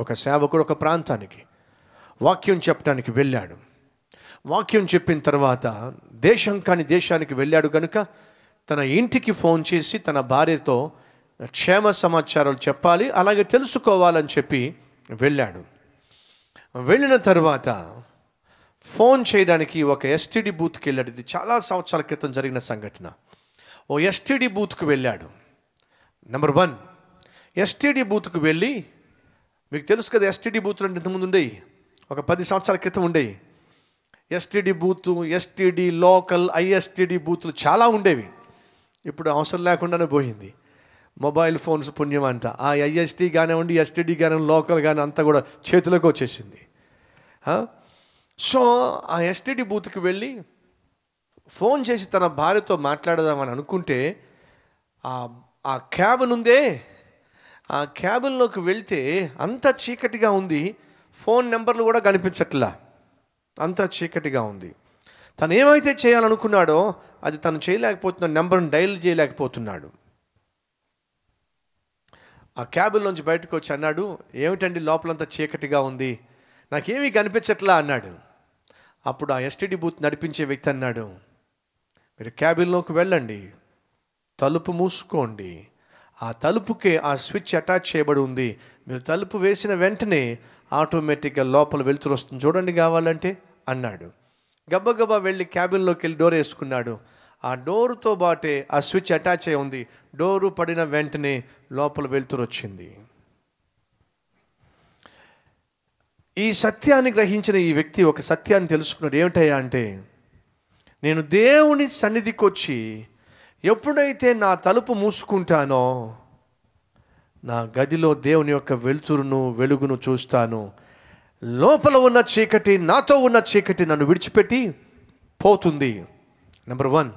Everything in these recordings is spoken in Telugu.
ఒక సేవకుడు ఒక ప్రాంతానికి వాక్యం చెప్పడానికి వెళ్ళాడు. వాక్యం చెప్పిన తర్వాత దేశం కాని దేశానికి వెళ్ళాడు కనుక తన ఇంటికి ఫోన్ చేసి తన భార్యతో క్షేమ సమాచారాలు చెప్పాలి అలాగే తెలుసుకోవాలని చెప్పి వెళ్ళాడు. వెళ్ళిన తర్వాత ఫోన్ చేయడానికి ఒక ఎస్టీడీ బూత్కి వెళ్ళాడు. ఇది చాలా సంవత్సరాల క్రితం జరిగిన సంఘటన. ఓ ఎస్టీడీ బూత్కు వెళ్ళాడు. నెంబర్ వన్ ఎస్టీడీ బూత్కు వెళ్ళి మీకు తెలుసు కదా ఎస్టీడీ బూత్లు అంటే ఇంతకుముందు ఉండేవి? ఒక పది సంవత్సరాల క్రితం ఉండేవి. STD booth STD local ISTD బూత్లు చాలా ఉండేవి. ఇప్పుడు అవసరం లేకుండానే పోయింది. మొబైల్ ఫోన్స్ పుణ్యం అంట. ఆ ఐఎస్టీ కానివ్వండి ఎస్టీడీ కానివ్వండి లోకల్ కానీ అంతా కూడా చేతిలోకి వచ్చేసింది. సో ఆ ఎస్టీడీ బూత్కి వెళ్ళి ఫోన్ చేసి తన భార్యతో మాట్లాడదామని అనుకుంటే ఆ ఆ నుందే ఆ క్యాబిన్లోకి వెళ్తే అంత చీకటిగా ఉంది ఫోన్ నెంబర్లు కూడా కనిపించట్లా. అంత చీకటిగా ఉంది. తను ఏమైతే చేయాలనుకున్నాడో అది తను చేయలేకపోతున్న నెంబర్ని డైల్ చేయలేకపోతున్నాడు. ఆ క్యాబిన్లోంచి బయటకు వచ్చి అన్నాడు ఏమిటండి లోపలంతా చీకటిగా ఉంది? నాకేమీ కనిపించట్లా అన్నాడు. అప్పుడు ఆ ఎస్టీడీ బూత్ నడిపించే వ్యక్తి అన్నాడు మీరు క్యాబిన్లోకి వెళ్ళండి తలుపు మూసుకోండి ఆ తలుపుకే ఆ స్విచ్ అటాచ్ చేయబడి ఉంది. మీరు తలుపు వేసిన వెంటనే ఆటోమేటిక్గా లోపల వెలుతురు వస్తుంది. చూడండి కావాలంటే అన్నాడు. గబ్బగబ్బా వెళ్ళి క్యాబిన్లోకి వెళ్ళి డోర్ వేసుకున్నాడు. ఆ డోరుతో బాటే ఆ స్విచ్ అటాచ్ అయి ఉంది. డోరు పడిన వెంటనే లోపల వెలుతురు వచ్చింది. ఈ సత్యాన్ని గ్రహించిన ఈ వ్యక్తి ఒక సత్యాన్ని తెలుసుకున్నాడు. ఏమిటయ్యా అంటే నేను దేవుని సన్నిధికి వచ్చి ఎప్పుడైతే నా తలుపు మూసుకుంటానో నా గదిలో దేవుని యొక్క వెలుతురును వెలుగును చూస్తాను. లోపల ఉన్న చీకటి నాతో ఉన్న చీకటి నన్ను విడిచిపెట్టి పోతుంది. నెంబర్ వన్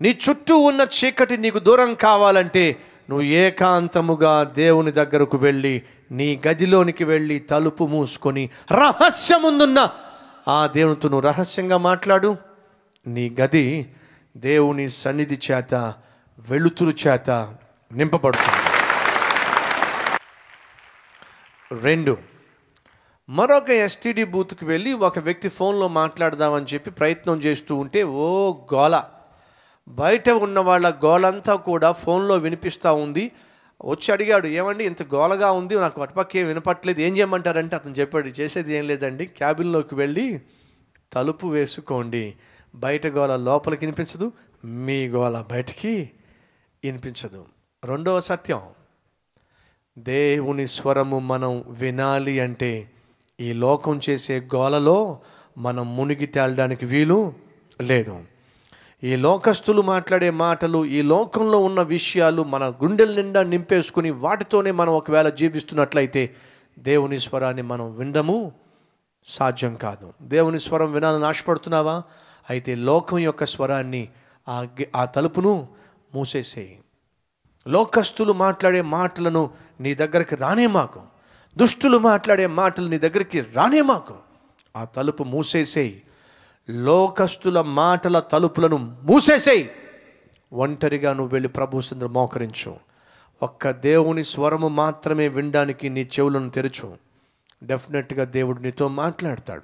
నీ చుట్టూ ఉన్న చీకటి నీకు దూరం కావాలంటే నువ్వు ఏకాంతముగా దేవుని దగ్గరకు వెళ్ళి నీ గదిలోనికి వెళ్ళి తలుపు మూసుకొని రహస్యముందున్న ఆ దేవునితో నువ్వు రహస్యంగా మాట్లాడు. నీ గది దేవుని సన్నిధి చేత వెలుతురు చేత నింపబడుతుంది. రెండు మరొక ఎస్టీడీ బూత్కి వెళ్ళి ఒక వ్యక్తి ఫోన్లో మాట్లాడదామని చెప్పి ప్రయత్నం చేస్తూ ఉంటే ఓ గోల. బయట ఉన్న వాళ్ళ గోలంతా కూడా ఫోన్లో వినిపిస్తూ ఉంది. వచ్చి అడిగాడు ఏమండి ఇంత గోలగా ఉంది నాకు అటుపక్క ఏం వినపట్లేదు ఏం చేయమంటారంటే? అతను చెప్పాడు చేసేది ఏం లేదండి క్యాబిన్లోకి వెళ్ళి తలుపు వేసుకోండి. బయట గోల లోపలికి వినిపించదు మీ గోల బయటికి వినిపించదు. రెండవ సత్యం దేవుని స్వరము మనం వినాలి అంటే ఈ లోకం చేసే గోలలో మనం మునిగి తేలడానికి వీలు లేదు. ఈ లోకస్తులు మాట్లాడే మాటలు ఈ లోకంలో ఉన్న విషయాలు మన గుండెల నిండా నింపేసుకుని వాటితోనే మనం ఒకవేళ జీవిస్తున్నట్లయితే దేవుని స్వరాన్ని మనం వినడము సాధ్యం కాదు. దేవుని స్వరం వినాలని ఆశపడుతున్నావా? అయితే లోకం యొక్క స్వరాన్ని ఆ ఆ తలుపును మూసేసేయి. లోకస్తులు మాట్లాడే మాటలను నీ దగ్గరికి రానే మాకు. దుష్టులు మాట్లాడే మాటలు నీ దగ్గరికి రానే మాకు. ఆ తలుపు మూసేసేయి. లోకస్తుల మాటల తలుపులను మూసేసేయి. ఒంటరిగా నువ్వు వెళ్ళి ప్రభు సంద్ర మోకరించు. ఒక్క దేవుని స్వరము మాత్రమే వినడానికి నీ చెవులను తెరచు. డెఫినెట్గా దేవుడు నీతో మాట్లాడతాడు.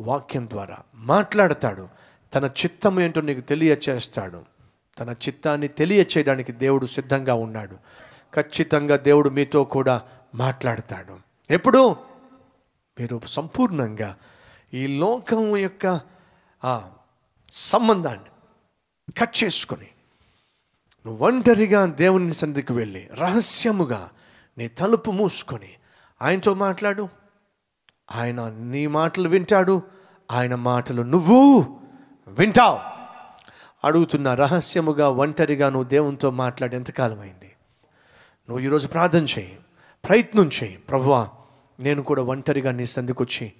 వాక్యం ద్వారా మాట్లాడతాడు. తన చిత్తం ఏంటో నీకు తెలియచేస్తాడు. తన చిత్తాన్ని తెలియచేయడానికి దేవుడు సిద్ధంగా ఉన్నాడు. ఖచ్చితంగా దేవుడు మీతో కూడా మాట్లాడతాడు. ఎప్పుడు? మీరు సంపూర్ణంగా ఈ లోకం యొక్క సంబంధాన్ని కట్ చేసుకొని నువ్వు ఒంటరిగా దేవుని సన్నిధికి వెళ్ళి రహస్యముగా నీ తలుపు మూసుకొని ఆయనతో మాట్లాడు. ఆయన నీ మాటలు వింటాడు. ఆయన మాటలు నువ్వు వింటావు. అడుగుతున్న రహస్యముగా ఒంటరిగా నువ్వు దేవునితో మాట్లాడి ఎంతకాలం అయింది నువ్వు ఈరోజు ప్రార్థన చేయి ప్రయత్నం చేయి. ప్రభువా నేను కూడా ఒంటరిగా నీ సందికొచ్చి వచ్చి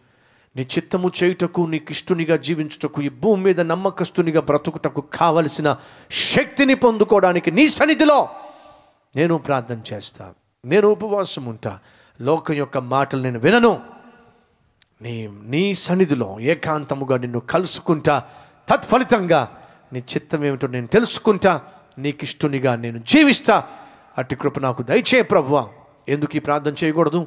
నీ చిత్తము చేయుటకు నీకు ఇష్టునిగా జీవించుటకు ఈ భూమి మీద నమ్మకస్తునిగా బ్రతుకుటకు కావలసిన శక్తిని పొందుకోవడానికి నీ సన్నిధిలో నేను ప్రార్థన చేస్తా. నేను ఉపవాసం ఉంటా. లోకం యొక్క మాటలు నేను వినను. నీ నీ సన్నిధిలో ఏకాంతముగా నిన్ను కలుసుకుంటా. తత్ఫలితంగా నీ చిత్తం ఏమిటో నేను తెలుసుకుంటా నీకు ఇష్టునిగా నేను జీవిస్తా. అట్టి కృప నాకు దయచే ప్రభువా. ఎందుకు ఈ ప్రార్థన చేయకూడదు?